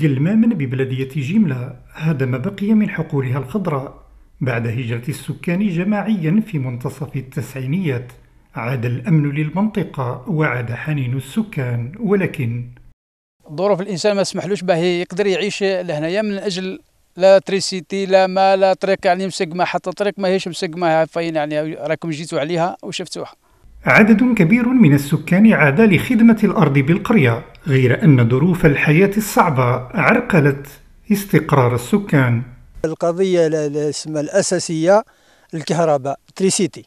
قلمام ببلدية جملة هذا ما بقي من حقولها الخضراء بعد هجرة السكان جماعيا في منتصف التسعينيات. عاد الأمن للمنطقة وعاد حنين السكان ولكن ظروف الإنسان ما تسمحلوش باه يقدر يعيش لهنايا من أجل لا تريسيتي لا ما لا طريق يعني مسقمه حتى طريق ماهيش مسقمه فين يعني راكم جيتوا عليها وشفتوها. عدد كبير من السكان عاد لخدمة الأرض بالقرية. غير أن ظروف الحياة الصعبة عرقلت استقرار السكان. القضية الأساسية الكهرباء تريسيتي.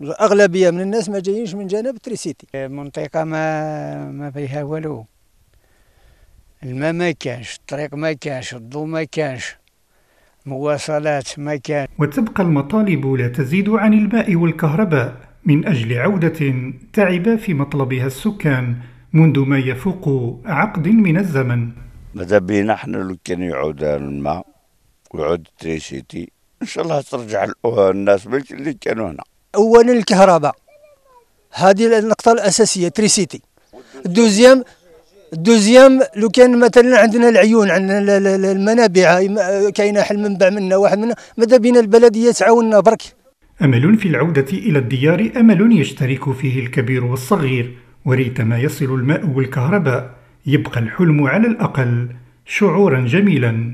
الأغلبية من الناس ما جايينش من جانب تريسيتي. منطقة ما ما فيها والو. الماء ما كانش الطريق ما كانش الضوء ما كانش مواصلات ما كان وتبقى المطالب لا تزيد عن الماء والكهرباء من أجل عودة تعب في مطلبها السكان. منذ ما يفوق عقد من الزمن. ماذا بينا؟ إحنا لو كان يعود الماء ويعود l'électricité إن شاء الله ترجع الناس اللي كانوا هنا. اولا الكهرباء. هذه النقطة الأساسية électricité. ال deuxième ال deuxième لو كان مثلا عندنا العيون عندنا المنابع كاينة حل منبع منا واحد منا ماذا بينا؟ البلديه تعاوننا برك. أمل في العودة إلى الديار أمل يشترك فيه الكبير والصغير. وريثما يصل الماء والكهرباء. يبقى الحلم على الأقل شعورا جميلا.